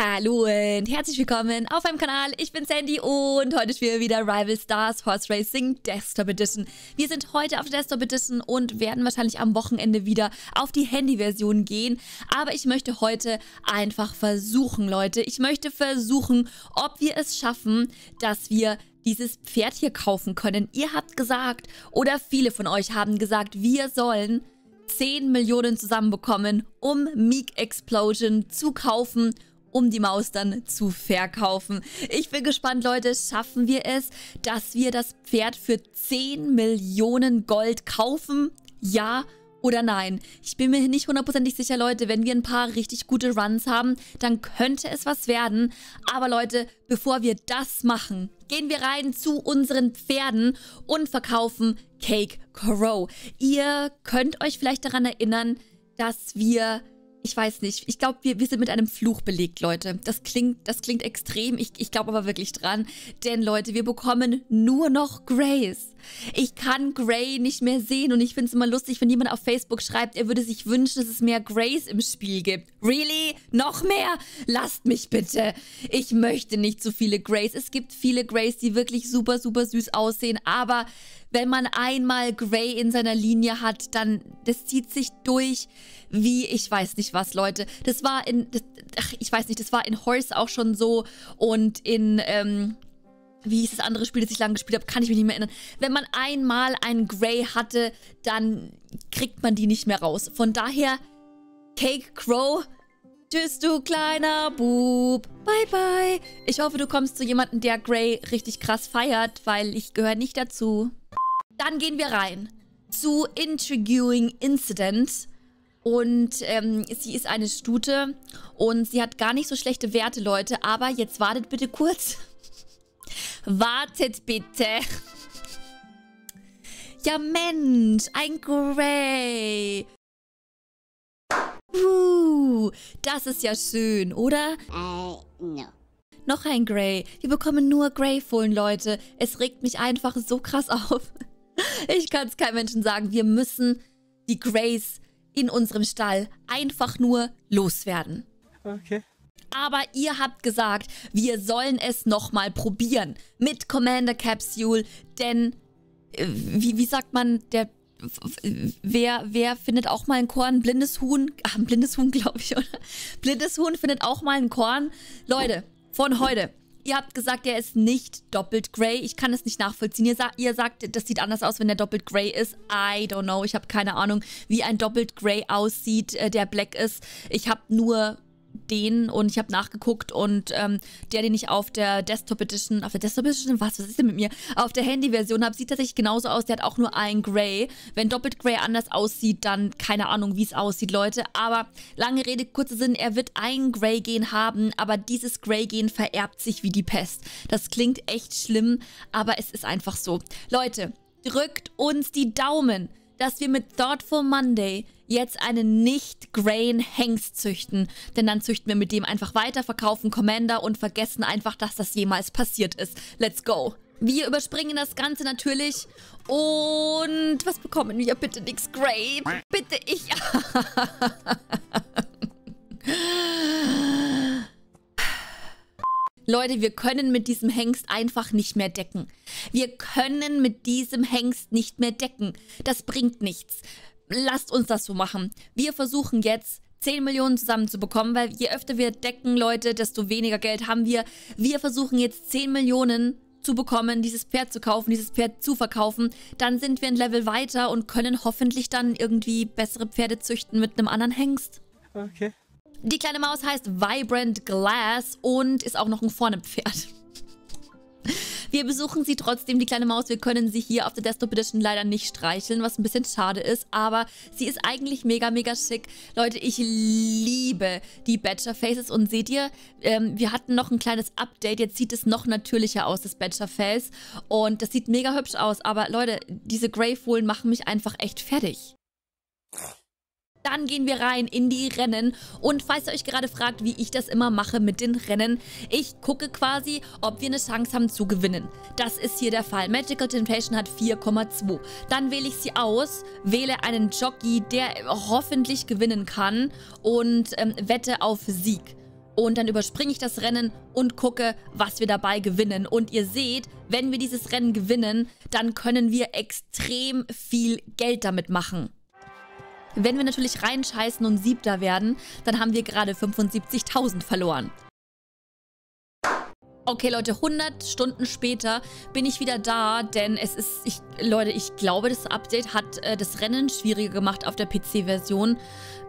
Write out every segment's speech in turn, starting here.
Hallo und herzlich willkommen auf meinem Kanal. Ich bin Sandy und heute spielen wir wieder Rival Stars Horse Racing Desktop Edition. Wir sind heute auf der Desktop Edition und werden wahrscheinlich am Wochenende wieder auf die Handy-Version gehen. Aber ich möchte heute einfach versuchen, Leute. Ich möchte versuchen, ob wir es schaffen, dass wir dieses Pferd hier kaufen können. Ihr habt gesagt, oder viele von euch haben gesagt, wir sollen 10 Millionen zusammenbekommen, um Meek Explosion zu kaufen um die Maus dann zu verkaufen. Ich bin gespannt, Leute, schaffen wir es, dass wir das Pferd für 10 Millionen Gold kaufen? Ja oder nein? Ich bin mir nicht hundertprozentig sicher, Leute. Wenn wir ein paar richtig gute Runs haben, dann könnte es was werden. Aber Leute, bevor wir das machen, gehen wir rein zu unseren Pferden und verkaufen Cake Crow. Ihr könnt euch vielleicht daran erinnern, dass wir ich weiß nicht. Ich glaube, wir, wir sind mit einem Fluch belegt, Leute. Das klingt, das klingt extrem. Ich, ich glaube aber wirklich dran. Denn, Leute, wir bekommen nur noch Grays. Ich kann Gray nicht mehr sehen und ich finde es immer lustig, wenn jemand auf Facebook schreibt, er würde sich wünschen, dass es mehr Grays im Spiel gibt. Really? Noch mehr? Lasst mich bitte. Ich möchte nicht so viele Grays. Es gibt viele Grays, die wirklich super, super süß aussehen, aber wenn man einmal Gray in seiner Linie hat, dann, das zieht sich durch wie, ich weiß nicht was, Leute. Das war in, das, ach, ich weiß nicht, das war in Horse auch schon so und in, ähm, wie hieß das andere Spiel, das ich lange gespielt habe, kann ich mich nicht mehr erinnern. Wenn man einmal einen Gray hatte, dann kriegt man die nicht mehr raus. Von daher, Cake Crow, tschüss du kleiner Bub, bye bye. Ich hoffe, du kommst zu jemandem, der Gray richtig krass feiert, weil ich gehöre nicht dazu. Dann gehen wir rein zu Intriguing Incident. Und ähm, sie ist eine Stute und sie hat gar nicht so schlechte Werte, Leute. Aber jetzt wartet bitte kurz. wartet bitte. ja Mensch, ein Grey. Uh, das ist ja schön, oder? Äh, no. Noch ein Grey. Wir bekommen nur Grey-Fohlen, Leute. Es regt mich einfach so krass auf. Ich kann es keinem Menschen sagen. Wir müssen die Grays in unserem Stall einfach nur loswerden. Okay. Aber ihr habt gesagt, wir sollen es nochmal probieren mit Commander Capsule, denn, äh, wie, wie sagt man, der, wer, wer findet auch mal ein Korn? Blindes Huhn? Ach, ein blindes Huhn, glaube ich, oder? Blindes Huhn findet auch mal ein Korn. Leute, von heute, Ihr habt gesagt, er ist nicht doppelt grey. Ich kann es nicht nachvollziehen. Ihr, sa ihr sagt, das sieht anders aus, wenn er doppelt grey ist. I don't know. Ich habe keine Ahnung, wie ein doppelt grey aussieht, äh, der black ist. Ich habe nur den und ich habe nachgeguckt und ähm, der, den ich auf der Desktop Edition, auf der Desktop Edition, was, was ist denn mit mir? Auf der Handy-Version habe, sieht tatsächlich genauso aus. Der hat auch nur ein Grey. Wenn doppelt Grey anders aussieht, dann keine Ahnung, wie es aussieht, Leute. Aber lange Rede, kurzer Sinn, er wird ein Grey-Gen haben, aber dieses Grey-Gen vererbt sich wie die Pest. Das klingt echt schlimm, aber es ist einfach so. Leute, drückt uns die Daumen, dass wir mit Thoughtful Monday jetzt einen nicht-grain Hengst züchten. Denn dann züchten wir mit dem einfach weiter, verkaufen Commander und vergessen einfach, dass das jemals passiert ist. Let's go. Wir überspringen das Ganze natürlich. Und was bekommen wir? Bitte nix Grey. Bitte ich. Leute, wir können mit diesem Hengst einfach nicht mehr decken. Wir können mit diesem Hengst nicht mehr decken. Das bringt nichts lasst uns das so machen. Wir versuchen jetzt 10 Millionen zusammenzubekommen, weil je öfter wir decken, Leute, desto weniger Geld haben wir. Wir versuchen jetzt 10 Millionen zu bekommen, dieses Pferd zu kaufen, dieses Pferd zu verkaufen. Dann sind wir ein Level weiter und können hoffentlich dann irgendwie bessere Pferde züchten mit einem anderen Hengst. Okay. Die kleine Maus heißt Vibrant Glass und ist auch noch ein vorne Pferd. Wir besuchen sie trotzdem, die kleine Maus. Wir können sie hier auf der Desktop Edition leider nicht streicheln, was ein bisschen schade ist. Aber sie ist eigentlich mega, mega schick. Leute, ich liebe die Badger Faces. Und seht ihr, ähm, wir hatten noch ein kleines Update. Jetzt sieht es noch natürlicher aus, das Badger Face. Und das sieht mega hübsch aus. Aber Leute, diese Grey Fohlen machen mich einfach echt fertig. Dann gehen wir rein in die Rennen und falls ihr euch gerade fragt, wie ich das immer mache mit den Rennen, ich gucke quasi, ob wir eine Chance haben zu gewinnen. Das ist hier der Fall. Magical Temptation hat 4,2. Dann wähle ich sie aus, wähle einen Jockey, der hoffentlich gewinnen kann und ähm, wette auf Sieg. und dann überspringe ich das Rennen und gucke, was wir dabei gewinnen. Und ihr seht, wenn wir dieses Rennen gewinnen, dann können wir extrem viel Geld damit machen. Wenn wir natürlich reinscheißen und Siebter werden, dann haben wir gerade 75.000 verloren. Okay, Leute, 100 Stunden später bin ich wieder da, denn es ist, ich, Leute, ich glaube, das Update hat äh, das Rennen schwieriger gemacht auf der PC-Version,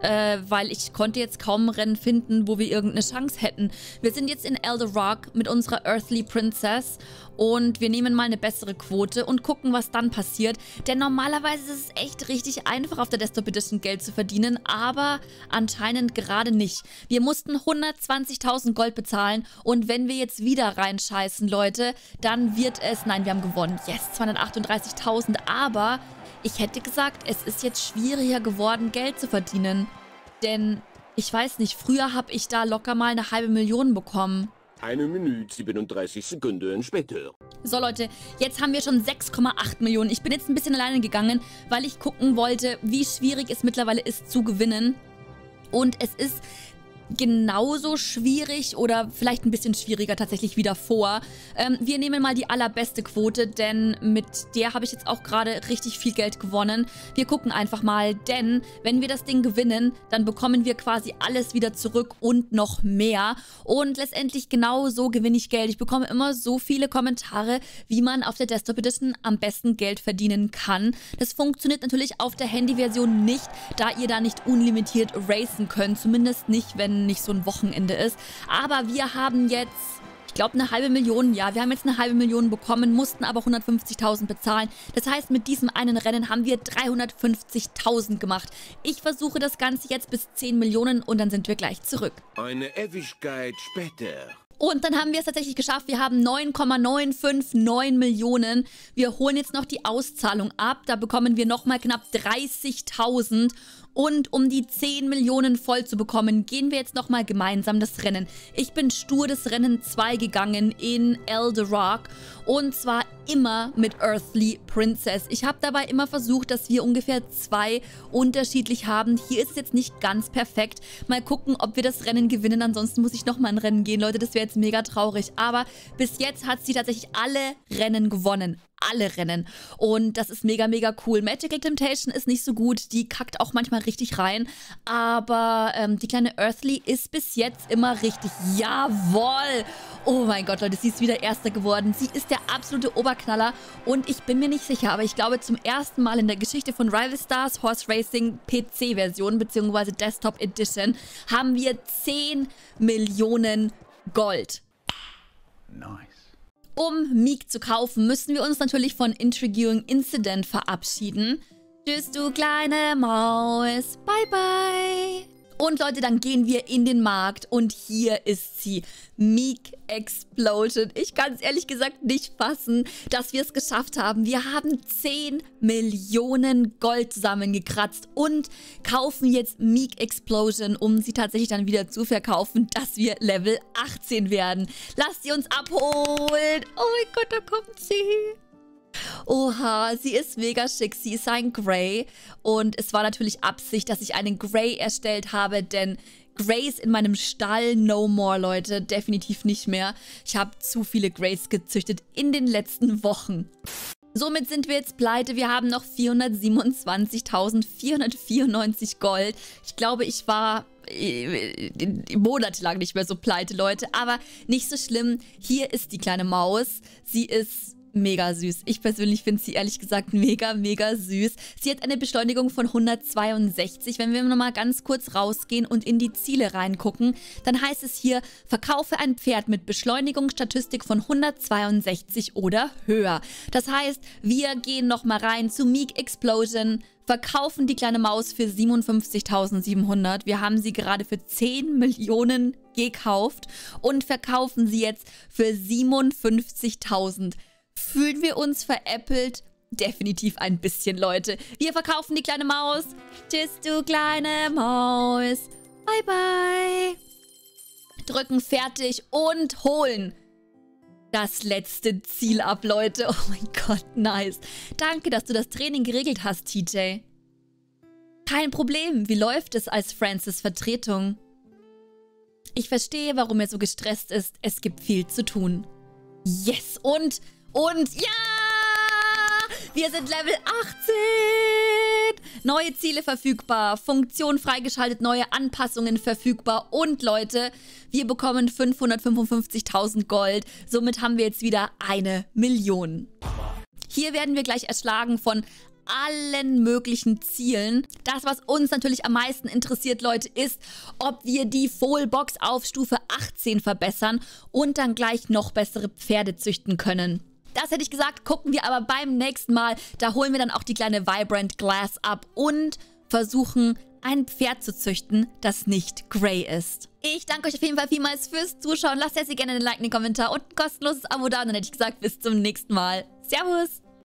äh, weil ich konnte jetzt kaum ein Rennen finden, wo wir irgendeine Chance hätten. Wir sind jetzt in Elder Rock mit unserer Earthly Princess und wir nehmen mal eine bessere Quote und gucken, was dann passiert, denn normalerweise ist es echt richtig einfach, auf der Desktop Edition Geld zu verdienen, aber anscheinend gerade nicht. Wir mussten 120.000 Gold bezahlen und wenn wir jetzt wieder reinscheißen, Leute, dann wird es... Nein, wir haben gewonnen. Yes, 238.000. Aber ich hätte gesagt, es ist jetzt schwieriger geworden, Geld zu verdienen. Denn, ich weiß nicht, früher habe ich da locker mal eine halbe Million bekommen. Eine Minute 37 Sekunden später. So Leute, jetzt haben wir schon 6,8 Millionen. Ich bin jetzt ein bisschen alleine gegangen, weil ich gucken wollte, wie schwierig es mittlerweile ist zu gewinnen. Und es ist genauso schwierig oder vielleicht ein bisschen schwieriger tatsächlich wieder vor. Ähm, wir nehmen mal die allerbeste Quote, denn mit der habe ich jetzt auch gerade richtig viel Geld gewonnen. Wir gucken einfach mal, denn wenn wir das Ding gewinnen, dann bekommen wir quasi alles wieder zurück und noch mehr. Und letztendlich genau so gewinne ich Geld. Ich bekomme immer so viele Kommentare, wie man auf der Desktop Edition am besten Geld verdienen kann. Das funktioniert natürlich auf der Handy-Version nicht, da ihr da nicht unlimitiert racen könnt. Zumindest nicht, wenn nicht so ein Wochenende ist. Aber wir haben jetzt ich glaube, eine halbe Million, ja. Wir haben jetzt eine halbe Million bekommen, mussten aber 150.000 bezahlen. Das heißt, mit diesem einen Rennen haben wir 350.000 gemacht. Ich versuche das Ganze jetzt bis 10 Millionen und dann sind wir gleich zurück. Eine Ewigkeit später. Und dann haben wir es tatsächlich geschafft. Wir haben 9,959 Millionen. Wir holen jetzt noch die Auszahlung ab. Da bekommen wir nochmal knapp 30.000. Und um die 10 Millionen voll zu bekommen, gehen wir jetzt nochmal gemeinsam das Rennen. Ich bin stur das Rennen 2 gegangen in Elderock und zwar immer mit Earthly Princess. Ich habe dabei immer versucht, dass wir ungefähr zwei unterschiedlich haben. Hier ist es jetzt nicht ganz perfekt. Mal gucken, ob wir das Rennen gewinnen. Ansonsten muss ich nochmal ein Rennen gehen, Leute. Das wäre jetzt mega traurig. Aber bis jetzt hat sie tatsächlich alle Rennen gewonnen alle Rennen. Und das ist mega, mega cool. Magical Temptation ist nicht so gut. Die kackt auch manchmal richtig rein. Aber ähm, die kleine Earthly ist bis jetzt immer richtig. Jawoll! Oh mein Gott, Leute, sie ist wieder Erster geworden. Sie ist der absolute Oberknaller. Und ich bin mir nicht sicher, aber ich glaube, zum ersten Mal in der Geschichte von Rival Stars Horse Racing PC-Version bzw. Desktop Edition haben wir 10 Millionen Gold. Nice. Um Meek zu kaufen, müssen wir uns natürlich von Intriguing Incident verabschieden. Tschüss, du kleine Maus. Bye, bye. Und Leute, dann gehen wir in den Markt und hier ist sie. Meek Explosion. Ich kann es ehrlich gesagt nicht fassen, dass wir es geschafft haben. Wir haben 10 Millionen Gold zusammengekratzt und kaufen jetzt Meek Explosion, um sie tatsächlich dann wieder zu verkaufen, dass wir Level 18 werden. Lasst sie uns abholen. Oh mein Gott, da kommt sie. Oha, sie ist mega schick. Sie ist ein Grey. Und es war natürlich Absicht, dass ich einen Grey erstellt habe, denn Greys in meinem Stall no more, Leute. Definitiv nicht mehr. Ich habe zu viele Greys gezüchtet in den letzten Wochen. Somit sind wir jetzt pleite. Wir haben noch 427.494 Gold. Ich glaube, ich war äh, monatelang nicht mehr so pleite, Leute. Aber nicht so schlimm. Hier ist die kleine Maus. Sie ist mega süß. Ich persönlich finde sie ehrlich gesagt mega, mega süß. Sie hat eine Beschleunigung von 162. Wenn wir nochmal ganz kurz rausgehen und in die Ziele reingucken, dann heißt es hier, verkaufe ein Pferd mit Beschleunigungsstatistik von 162 oder höher. Das heißt, wir gehen nochmal rein zu Meek Explosion, verkaufen die kleine Maus für 57.700. Wir haben sie gerade für 10 Millionen gekauft und verkaufen sie jetzt für 57.000 Fühlen wir uns veräppelt? Definitiv ein bisschen, Leute. Wir verkaufen die kleine Maus. Tschüss, du kleine Maus. Bye, bye. Drücken fertig und holen das letzte Ziel ab, Leute. Oh mein Gott, nice. Danke, dass du das Training geregelt hast, TJ. Kein Problem. Wie läuft es als Francis Vertretung? Ich verstehe, warum er so gestresst ist. Es gibt viel zu tun. Yes, und, und, ja! Wir sind Level 18! Neue Ziele verfügbar, Funktion freigeschaltet, neue Anpassungen verfügbar und Leute, wir bekommen 555.000 Gold. Somit haben wir jetzt wieder eine Million. Hier werden wir gleich erschlagen von allen möglichen Zielen. Das, was uns natürlich am meisten interessiert, Leute, ist, ob wir die Fohlbox auf Stufe 18 verbessern und dann gleich noch bessere Pferde züchten können. Das hätte ich gesagt, gucken wir aber beim nächsten Mal. Da holen wir dann auch die kleine Vibrant Glass ab und versuchen ein Pferd zu züchten, das nicht grey ist. Ich danke euch auf jeden Fall vielmals fürs Zuschauen. Lasst jetzt gerne einen Like, einen Kommentar und ein kostenloses Abo da. Und dann hätte ich gesagt, bis zum nächsten Mal. Servus!